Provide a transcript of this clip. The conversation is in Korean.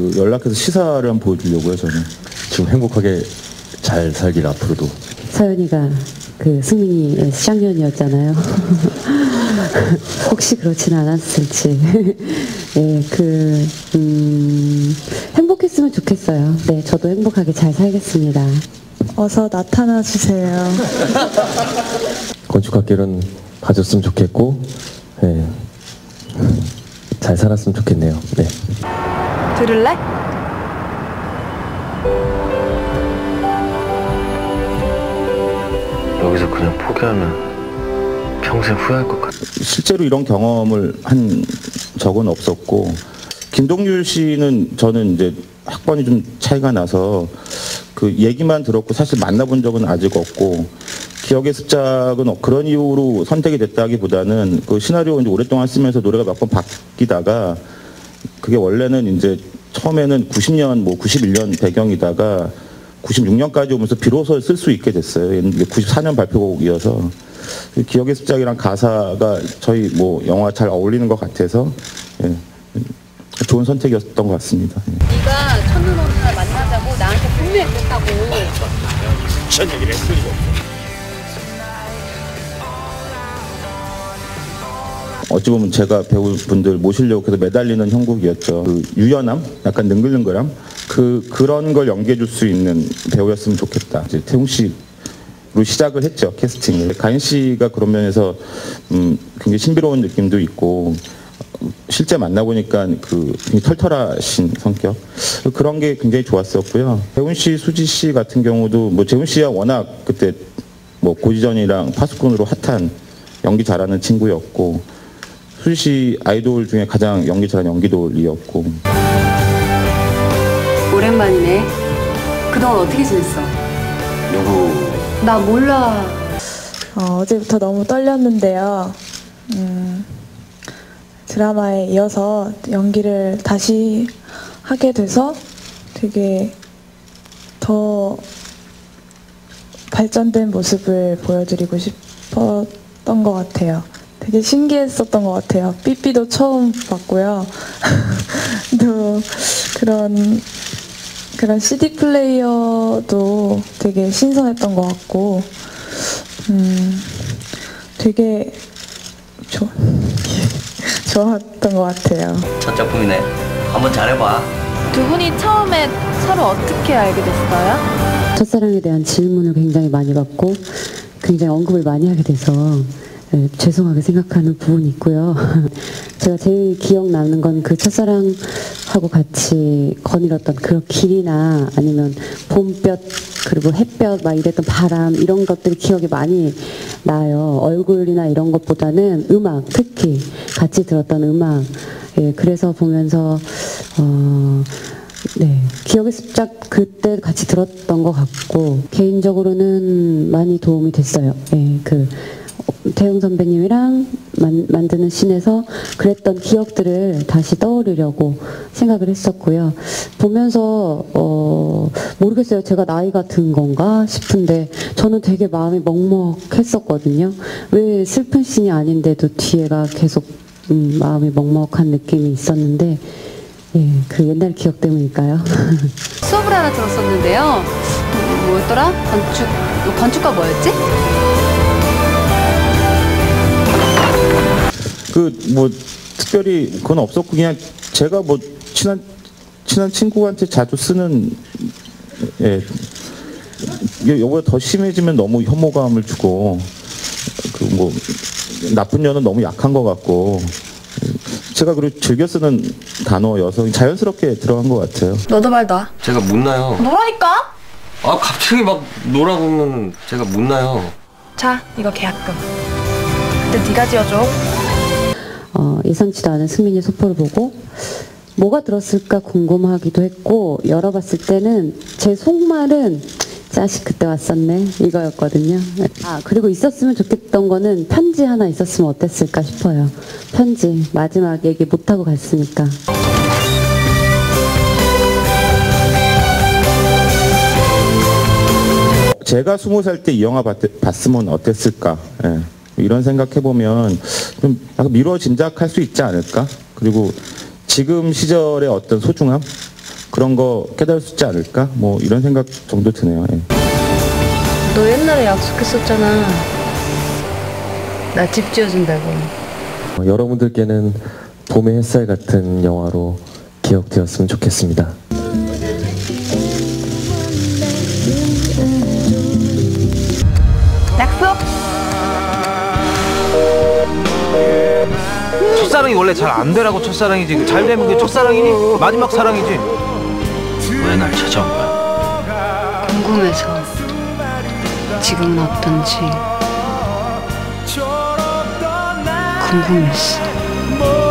그 연락해서 시사를 한번 보여주려고요 저는. 지금 행복하게 잘 살길 앞으로도 서연이가 그 승민이의 쌍년이었잖아요. 혹시 그렇진 않았을지. 네, 그, 음, 행복했으면 좋겠어요. 네, 저도 행복하게 잘 살겠습니다. 어서 나타나 주세요. 건축학개론 가졌으면 좋겠고 예. 잘 살았으면 좋겠네요. 네. 들을래? 여기서 그냥 포기하면 평생 후회할 것 같아. 실제로 이런 경험을 한 적은 없었고 김동률 씨는 저는 이제 학번이 좀 차이가 나서 그 얘기만 들었고 사실 만나본 적은 아직 없고 기억의 습작은 그런 이유로 선택이 됐다기보다는 그 시나리오 이제 오랫동안 쓰면서 노래가 몇 번 바뀌다가 그게 원래는 이제 처음에는 90년 뭐 91년 배경이다가 96년까지 오면서 비로소 쓸 수 있게 됐어요. 이게 94년 발표곡이어서 그 기억의 습작이랑 가사가 저희 뭐 영화 잘 어울리는 것 같아서 예, 좋은 선택이었던 것 같습니다. 예. 네가 첫눈 오는 날 만나자고 나한테 분명히 그랬다고. 어찌 보면 제가 배우분들 모시려고 계속 매달리는 형국이었죠. 그 유연함, 약간 능글능글함, 그 그런 걸 연기해 줄 수 있는 배우였으면 좋겠다. 이제 태웅 씨로 시작을 했죠 캐스팅을. 가인 씨가 그런 면에서 음, 굉장히 신비로운 느낌도 있고 실제 만나보니까 그 털털하신 성격 그런 게 굉장히 좋았었고요. 재훈 씨, 수지 씨 같은 경우도 뭐 재훈 씨야 워낙 그때 뭐 고지전이랑 파수꾼으로 핫한 연기 잘하는 친구였고 수지 씨 아이돌 중에 가장 연기 잘하는 연기돌이었고 오랜만이네. 그동안 어떻게 지냈어? 누구 나 몰라. 어, 어제부터 너무 떨렸는데요. 음, 드라마에 이어서 연기를 다시 하게 돼서 되게 더 발전된 모습을 보여드리고 싶었던 것 같아요. 되게 신기했었던 것 같아요. 삐삐도 처음 봤고요. 또 그런 그런 CD 플레이어도 되게 신선했던 것 같고, 음, 되게 좋, 좋았던 것 같아요. 첫 작품이네. 한번 잘해봐. 두 분이 처음에 서로 어떻게 알게 됐어요? 첫사랑에 대한 질문을 굉장히 많이 받고 굉장히 언급을 많이 하게 돼서 예, 죄송하게 생각하는 부분이 있고요. 제가 제일 기억나는 건 그 첫사랑하고 같이 거닐었던 그 길이나 아니면 봄볕 그리고 햇볕 막 이랬던 바람 이런 것들이 기억이 많이 나요. 얼굴이나 이런 것보다는 음악 특히 같이 들었던 음악 예, 그래서 보면서 어, 네, 기억의 습작 그때 같이 들었던 것 같고 개인적으로는 많이 도움이 됐어요. 예, 그 어, 태용 선배님이랑 만, 만드는 씬에서 그랬던 기억들을 다시 떠올리려고 생각을 했었고요. 보면서 어, 모르겠어요. 제가 나이가 든 건가 싶은데 저는 되게 마음이 먹먹했었거든요. 왜 슬픈 씬이 아닌데도 뒤에가 계속 음, 마음이 먹먹한 느낌이 있었는데 예, 그 옛날 기억 때문일까요? 수업을 하나 들었었는데요. 음, 뭐였더라? 건축, 건축가 뭐였지? 그 뭐 특별히 그건 없었고 그냥 제가 뭐 친한 친한 친구한테 자주 쓰는 예 이게 요거보다 더 심해지면 너무 혐오감을 주고 그 뭐 나쁜 년은 너무 약한 것 같고 제가 그리고 즐겨 쓰는 단어여서 자연스럽게 들어간 것 같아요. 너도 말 놔. 제가 못 나요. 뭐라니까? 아 갑자기 막 놀아 보면 제가 못 나요. 자, 이거 계약금. 근데 네가 지어줘. 어, 예상치도 않은 승민이 소포를 보고 뭐가 들었을까 궁금하기도 했고 열어봤을 때는 제 속말은 자식 그때 왔었네 이거였거든요. 아 그리고 있었으면 좋겠던 거는 편지 하나 있었으면 어땠을까 싶어요. 편지 마지막 얘기 못 하고 갔으니까. 제가 스무 살 때 이 영화 봤, 봤으면 어땠을까? 예. 이런 생각해 보면 좀 약간 미뤄 짐작할 수 있지 않을까? 그리고 지금 시절의 어떤 소중함 그런 거 깨달을 수 있지 않을까? 뭐 이런 생각 정도 드네요. 예. 너 옛날에 약속했었잖아. 나 집 지어준다고. 어, 여러분들께는 봄의 햇살 같은 영화로 기억되었으면 좋겠습니다. 첫사랑이 원래 잘 안 되라고 첫사랑이지 잘 되면 그게 첫사랑이니? 마지막 사랑이지 왜 날 찾아온 거야? 궁금해서. 지금은 어떤지. 궁금했어.